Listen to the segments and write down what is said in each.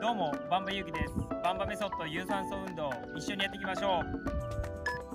どうもバンバユキです。バンバメソッド有酸素運動一緒にやっていきましょう。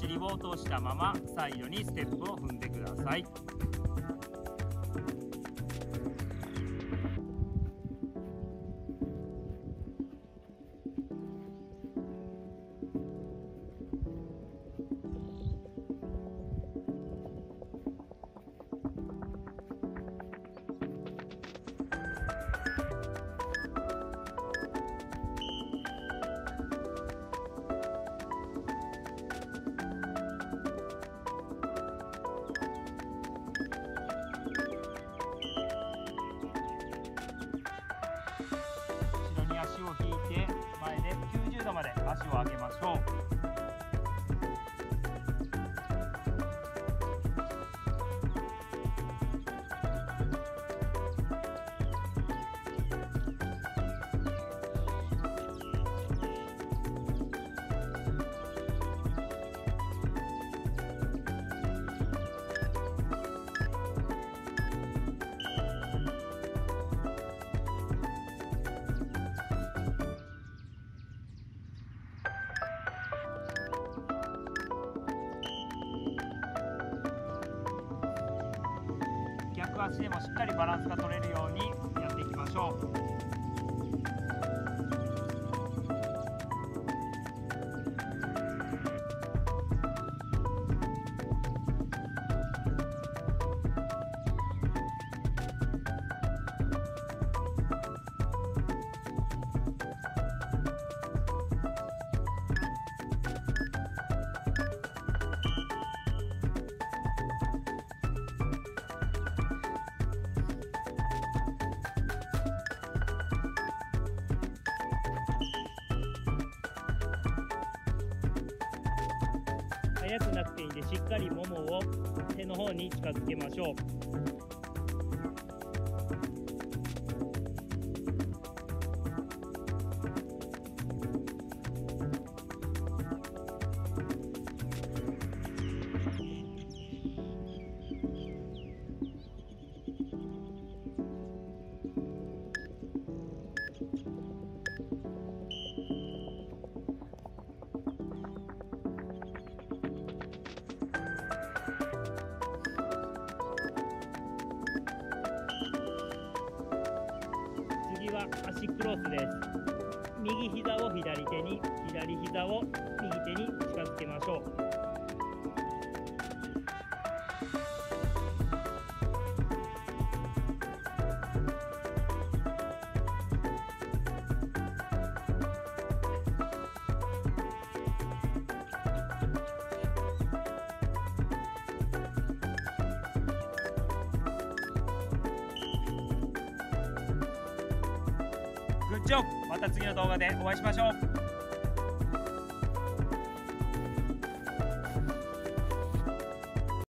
尻を通したまま左右にステップを踏んでください。まで足を上げましょう。足でもしっかりバランスが取れるようにやっていきましょう。速くなくていいんでしっかりももを手の方に近づけましょう。は足クロスです。右膝を左手に左膝を右手に近づけましょう。ジョブまた次の動画でお会いしましょう。